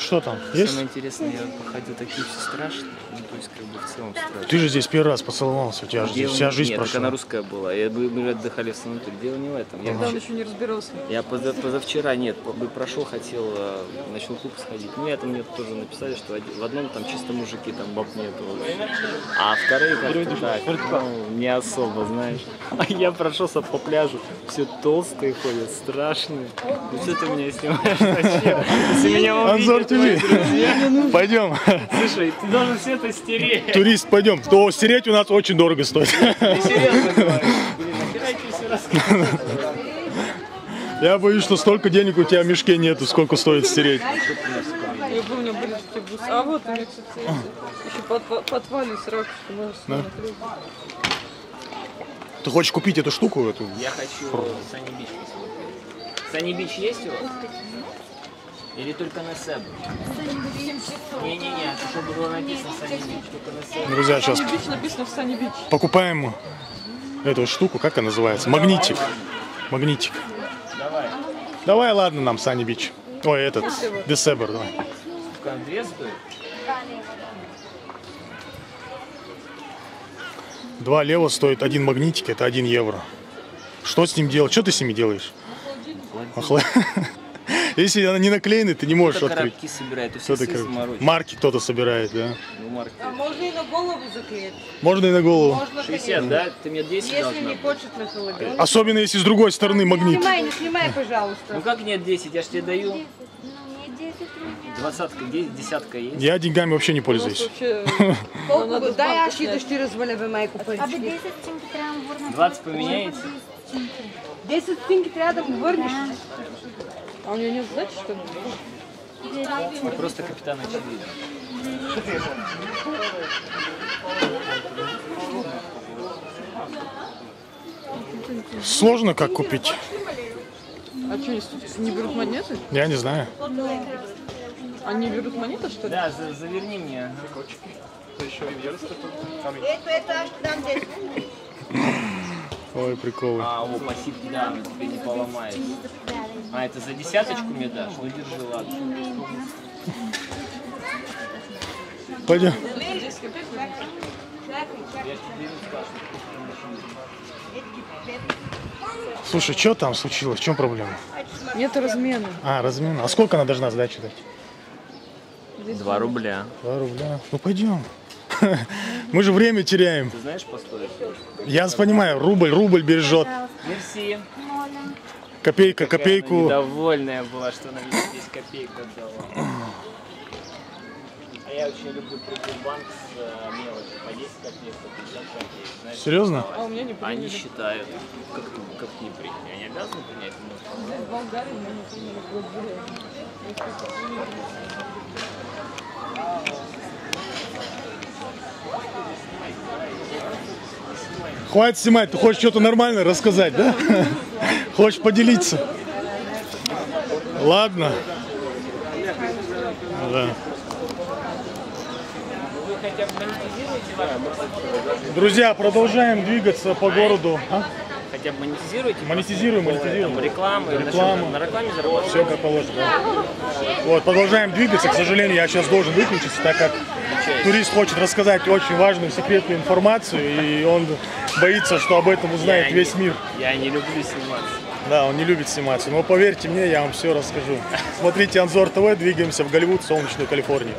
Что там? Есть? Самое интересное, я походил, такие все страшные. Ну, то есть, как бы в целом страшно. Ты же здесь первый раз поцеловался, у тебя же Дело вся не- жизнь Нет, так прошла. она русская была. Я, мы, мы отдыхали в санатории. Дело не в этом. Я, он вообще- еще не разбирался. я поза- позавчера, нет, прошел, хотел э, в ночной клуб сходить. Ну, это мне тоже написали, что в одном там чисто мужики, там баб нету. А вторые как-то так, ну, не особо, знаешь. А я прошелся по пляжу, все толстые ходят, страшные. Ну, что ты меня снимаешь зачем? Если меня увидят друзья, Пойдем. слушай, ты должен все это стереть. Турист, пойдем. То стереть у нас очень дорого стоит. Нахера я боюсь, что столько денег у тебя в мешке нету, сколько стоит стереть. Я помню, были такие бусы. А вот у меня, кстати, еще под, под, подвали с ракушкой. Можешь смотреть. Ты хочешь купить эту штуку? Эту? Я хочу Sunny Beach посмотреть. Sunny Beach есть у вас? Или только Несебыр? Не-не-не, чтобы было написано Sunny Beach, только Несебыр. Друзья, сейчас Sunny Beach написано в Sunny Beach. покупаем эту штуку, как она называется? Магнитик. Магнитик. Давай. Давай, ладно, нам Sunny Beach. Ой, этот, Несебр, давай. Сколько, две стоит? Два лева стоит один магнитик, это один евро. Что с ним делать? Что ты с ними делаешь? Охла- Если она не наклеена, ты не можешь Кто открыть. коробки собирает, у Что всех ты свои как- сморозки. Марки кто-то собирает, да. Ну, марки. А можно и на голову заклеить. Можно и на голову. Можно, 60, да? Ты мне 10 Если должна не быть. хочет на холодильник. Особенно если с другой стороны магнит. Снимай, не снимай, пожалуйста. Ну как нет 10? Я ж тебе даю. Ну, не 10 рублей. Двадцатка, де- десятка есть? Я деньгами вообще не У нас пользуюсь. вообще... Колко надо ви- з Дай банка Аші, снять. то що розваляви має купити. Аби 10 цинки трябва да върна. 20 поменяете? 10 стінки треба да му върнеш. А у нее нет сдачи, что ли? Просто капитан очевидно. Сложно как купить? А что, не берут монеты? Я не знаю. Они берут монеты, что ли? Да, за- заверни мне. Ой, приколы. А, о, спасибо, да, она тебе не поломает. А, это за десяточку мне дашь? Ну, держи, ладно. Пойдем. Слушай, что там случилось? В чем проблема? Нет размена. А, размена. А сколько она должна сдачи дать? Два рубля. Два рубля. Ну пойдем. Мы же время теряем. Ты знаешь, постой. Я понимаю, рубль, рубль бережет. Мерси. Копейка, Какая она копейку. недовольная была, что она мне здесь копейку отдала. А я очень люблю прийти в банк с э, мелочью. По 10 копеек, по 50 копеек. Знаешь, Серьезно? А у меня не Они приняли. считают, как, как не принять. Они обязаны принять? Ну, В Болгарии меня не приняли. в Болгарии. Хватит снимать, ты хочешь что-то нормальное рассказать, да? Хочешь поделиться? Ладно. Да. Друзья, продолжаем двигаться по городу. А? Хотя бы монетизируете? Монетизируем, Там монетизируем. на Реклама. чём? на рекламе заработать? Все как положено. да. Вот, продолжаем двигаться. К сожалению, я сейчас должен выключиться, так как турист хочет рассказать очень важную секретную информацию, и он боится, что об этом узнает Я весь не- мир. Я не люблю сниматься. Да, он не любит сниматься. Но поверьте мне, я вам все расскажу. Смотрите Анзор ТВ, двигаемся в Голливуд, солнечную Калифорнию.